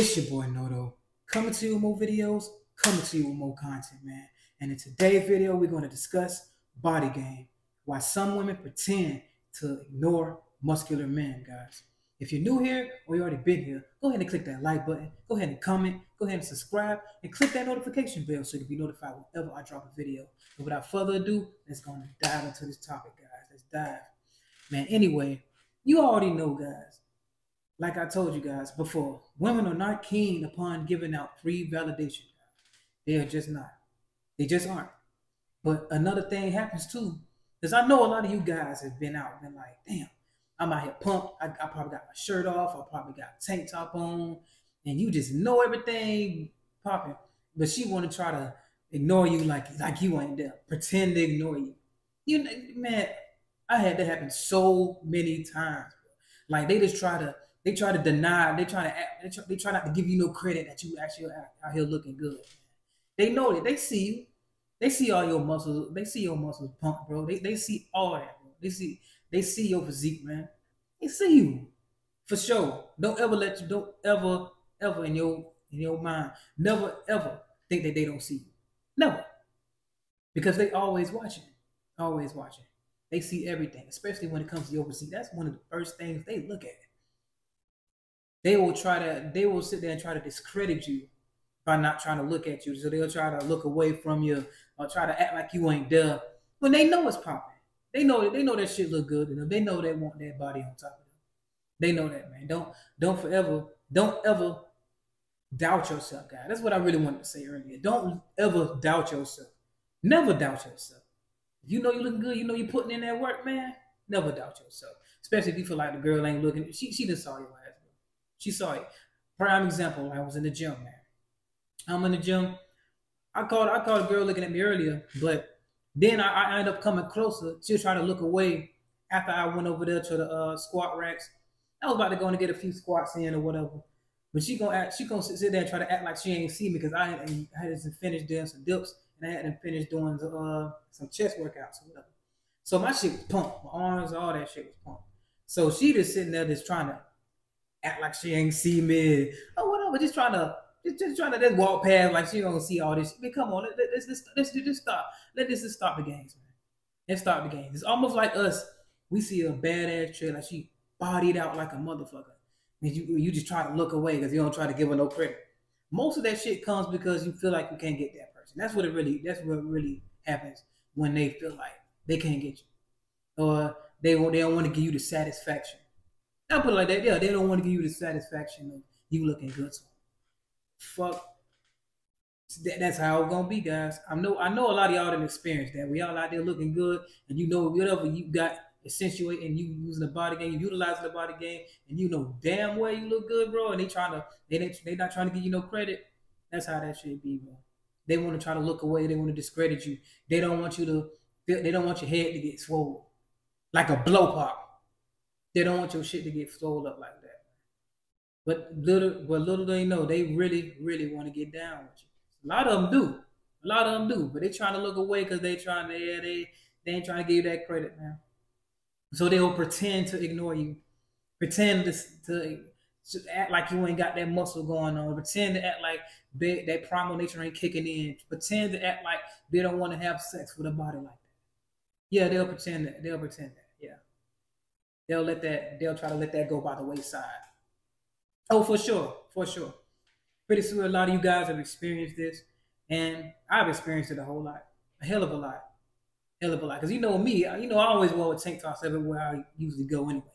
It's your boy Nodo. Coming to you with more videos, coming to you with more content, man. And in today's video, we're going to discuss body game. Why some women pretend to ignore muscular men, guys. If you're new here or you already been here, go ahead and click that like button. Go ahead and comment. Go ahead and subscribe and click that notification bell so you can be notified whenever I drop a video. But without further ado, let's go and dive into this topic, guys. Let's dive. Man, anyway, you already know, guys. Like I told you guys before, women are not keen upon giving out free validation. They are just not. They just aren't. But another thing happens too, because I know a lot of you guys have been out and been like, damn, I'm out here pumped. I, I probably got my shirt off. I probably got tank top on. And you just know everything popping. But she want to try to ignore you like like you ain't there. Pretend to ignore you. You man, I had that happen so many times. Like they just try to they try to deny. They try to act, they try, they try not to give you no credit that you actually out, here looking good. They know it. They see you. They see all your muscles. They see your muscles pump, bro. They, they see all that, bro. They see they see your physique, man. They see you for sure. Don't ever let you. Don't ever ever in your in your mind. Never ever think that they don't see you. Never, because they always watching. Always watching. They see everything, especially when it comes to your physique. That's one of the first things they look at. They will try to. They will sit there and try to discredit you by not trying to look at you. So they'll try to look away from you or try to act like you ain't there when they know it's popping. They know they know that shit look good. They know they want that body on top of them. They know that, man. Don't don't forever, don't ever doubt yourself, guys. That's what I really wanted to say earlier. Don't ever doubt yourself. Never doubt yourself. You know you're looking good, you know you're putting in that work, man. Never doubt yourself. Especially if you feel like the girl ain't looking. She she just saw ass. She saw it. Prime example, I was in the gym, man. I'm in the gym. I called I called a girl looking at me earlier, but then I, I ended up coming closer. She was trying to look away after I went over there to the uh, squat racks. I was about to go and get a few squats in or whatever. But she gonna act, she gonna sit there and try to act like she ain't see me because I had, I had to finish doing some dips and I had to finish doing the, uh, some chest workouts or whatever. So my shit was pumped. My arms, all that shit was pumped. So she just sitting there just trying to act like she ain't see me oh, or whatever, just trying to just, just trying to just walk past like she don't see all this. Mean, come on, let's let's, let's, let's just stop. Let this just stop the games, man. Let's start the games. It's almost like us. We see a badass chick like she bodied out like a motherfucker, and you you just try to look away because you don't try to give her no credit. Most of that shit comes because you feel like you can't get that person. That's what it really. That's what really happens when they feel like they can't get you, or they. They don't want to give you the satisfaction. I put it like that. Yeah, they don't want to give you the satisfaction of you looking good them fuck. That's how it's gonna be, guys. I know. I know a lot of y'all didn't experience that. We all out there looking good, and you know whatever you got accentuating you using the body game, utilizing the body game, and you know damn well you look good, bro. And they trying to, they they not trying to give you no credit. That's how that should be, bro. They want to try to look away. They want to discredit you. They don't want you to. They don't want your head to get swollen like a blow pop. They don't want your shit to get swollen up like that. But little, but little they know, they really, really want to get down with you. A lot of them do. A lot of them do, but they trying to look away because they trying to, yeah, they, they ain't trying to give you that credit, man. So they will pretend to ignore you, pretend to, to, to act like you ain't got that muscle going on, pretend to act like they, that primal nature ain't kicking in, pretend to act like they don't want to have sex with a body like that. Yeah, they'll pretend that. They'll pretend that. They'll let that. They'll try to let that go by the wayside. Oh, for sure, for sure. Pretty soon, a lot of you guys have experienced this, and I've experienced it a whole lot, a hell of a lot, hell of a lot. Because you know me, you know I always wear tank tops everywhere I usually go anyway.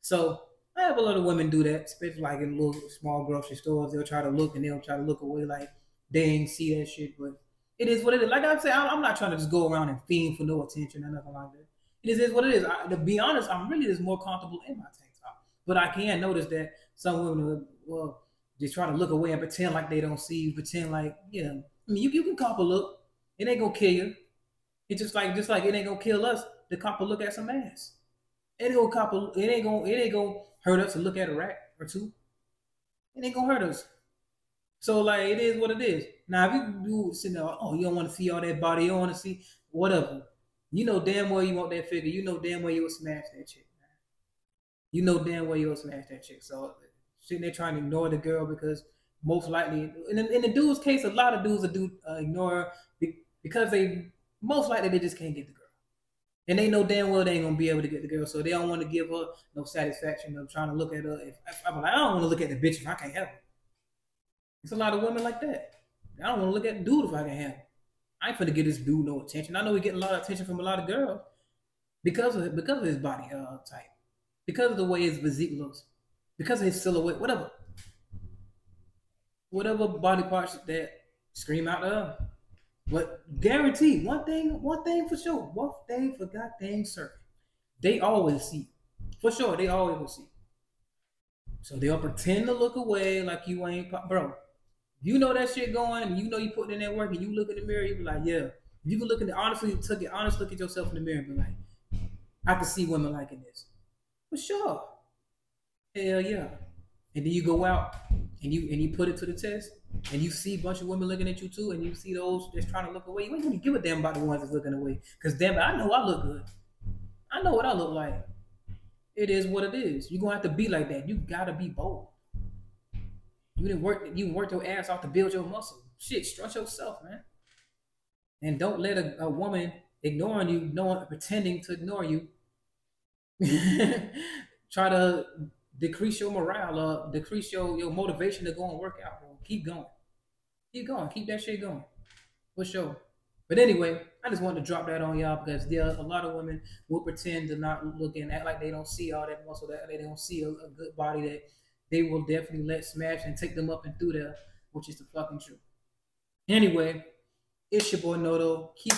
So I have a lot of women do that, especially like in little small grocery stores. They'll try to look and they'll try to look away like they ain't see that shit. But it is what it is. Like I'm saying, I'm not trying to just go around and fiend for no attention or nothing like that. It is what it is. I, to be honest, I'm really just more comfortable in my tank top. But I can notice that some women will, just try to look away and pretend like they don't see you, pretend like you know. I mean, you, you can cop a look. It ain't gonna kill you. It's just like just like it ain't gonna kill us to cop a look at some ass. It ain't gonna cop a, It ain't gonna it ain't gonna hurt us to look at a rat or two. It ain't gonna hurt us. So like it is what it is. Now if you do sitting there, oh you don't want to see all that body, you don't want to see whatever. You know damn well you want that figure. You know damn well you will smash that chick. Man. You know damn well you will smash that chick. So sitting there trying to ignore the girl because most likely, in, in the dude's case, a lot of dudes will do uh, ignore because they most likely they just can't get the girl, and they know damn well they ain't gonna be able to get the girl, so they don't want to give her no satisfaction of trying to look at her. If, I'm like, I don't want to look at the bitch if I can't help her. It's a lot of women like that. I don't want to look at the dude if I can help. I ain't finna give this dude no attention. I know he getting a lot of attention from a lot of girls because of because of his body uh, type, because of the way his physique looks, because of his silhouette, whatever, whatever body parts that scream out of. But guaranteed, one thing, one thing for sure, one thing for goddamn certain, they always see, for sure, they always will see. So they'll pretend to look away like you ain't, bro. You know that shit going, you know you putting in that work, and you look in the mirror, you be like, yeah. You can look in the honestly, took it honest look at yourself in the mirror and be like, I can see women liking this. For sure. Hell yeah. And then you go out and you and you put it to the test, and you see a bunch of women looking at you too, and you see those that's trying to look away. You ain't gonna give a damn about the ones that's looking away. Cause damn I know I look good. I know what I look like. It is what it is. You're gonna have to be like that. You gotta be bold. You didn't work you work your ass off to build your muscle. Shit, stretch yourself, man. And don't let a, a woman ignoring you, knowing pretending to ignore you, try to decrease your morale or decrease your, your motivation to go and work out, bro. Keep going. Keep going. Keep that shit going. For sure. But anyway, I just wanted to drop that on y'all because there a lot of women will pretend to not look and act like they don't see all that muscle, that they don't see a, a good body that they will definitely let smash and take them up and through there, which is the fucking truth. Anyway, it's your boy Nodo. Keep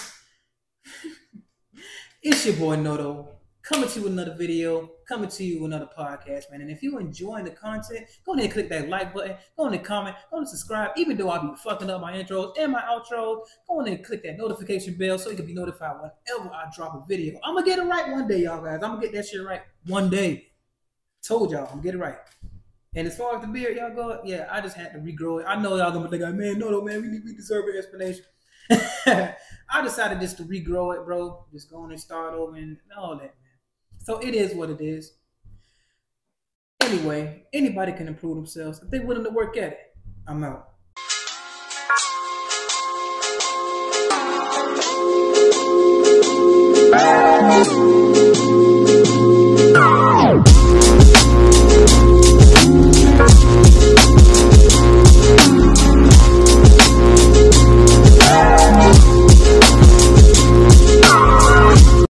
it's your boy Nodo coming to you another video, coming to you another podcast, man. And if you're enjoying the content, go ahead and click that like button, go ahead and comment, go ahead and subscribe. Even though I'll be fucking up my intros and my outros, go ahead and click that notification bell so you can be notified whenever I drop a video. I'm gonna get it right one day, y'all guys. I'm gonna get that shit right one day. Told y'all, I'm gonna get it right. And as far as the beard, y'all go, yeah, I just had to regrow it. I know y'all gonna think, like, man, no, no, man, we need, we deserve an explanation. I decided just to regrow it, bro. Just go on and start over and all that, man. So it is what it is. Anyway, anybody can improve themselves if they're willing to work at it. I'm out.